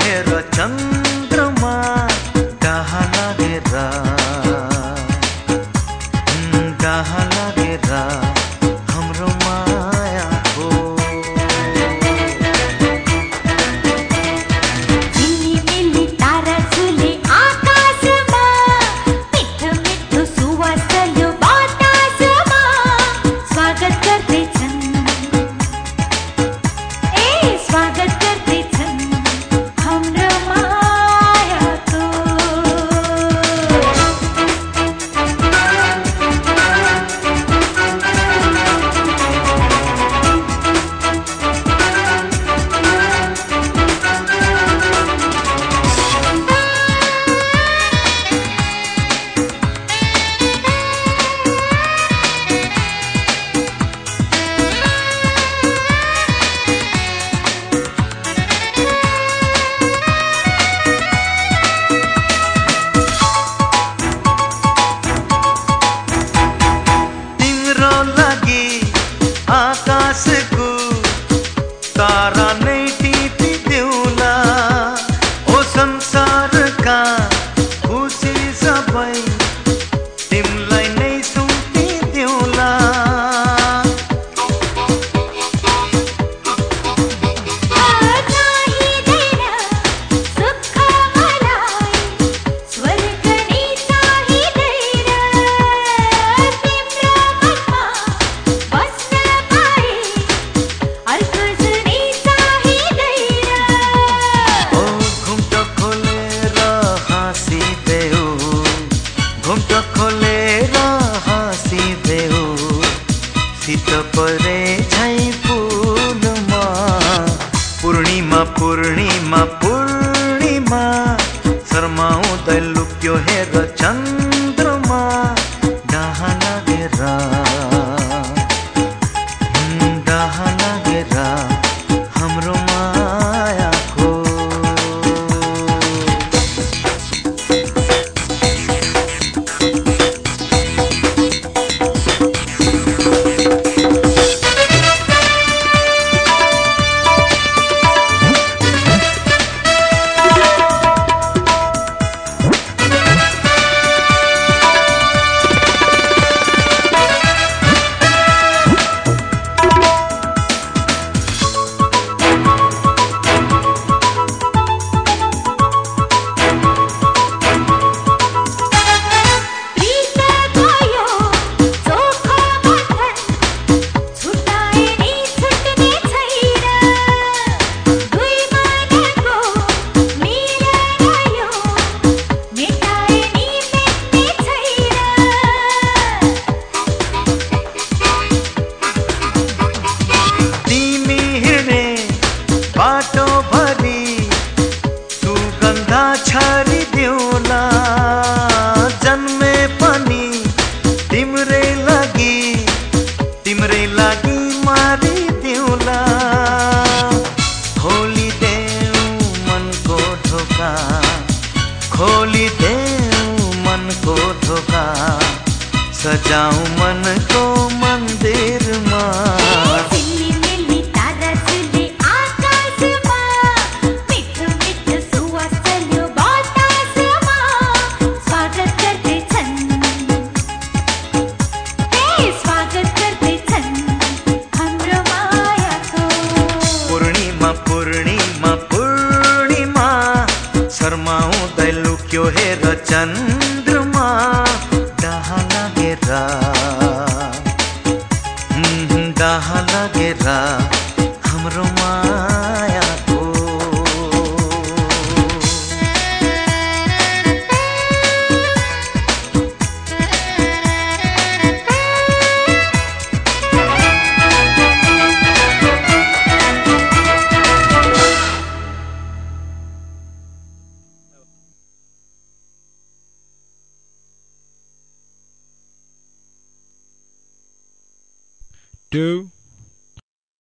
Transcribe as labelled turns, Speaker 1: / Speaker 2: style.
Speaker 1: हेर चन्द्रमा कहाँ लागेर कहाँ लागेर लागि आकाशको तारा नै? टिपिदेऊला ओ संसारका खुसी सबै घुम्टो खोलेर हाँसिदेऊ शीत परे झै पूर्णिमा पूर्णिमा पूर्णिमा तिम्रै खोली तिम्रै मन को धोका खोली ढोका मन को धोका सजाऊ मनको मन्दिरमा शर्माउँदै क्यों हे र चंद्रमा? लागेर हम्म, डाहा लागेर हमरो मायाको
Speaker 2: do?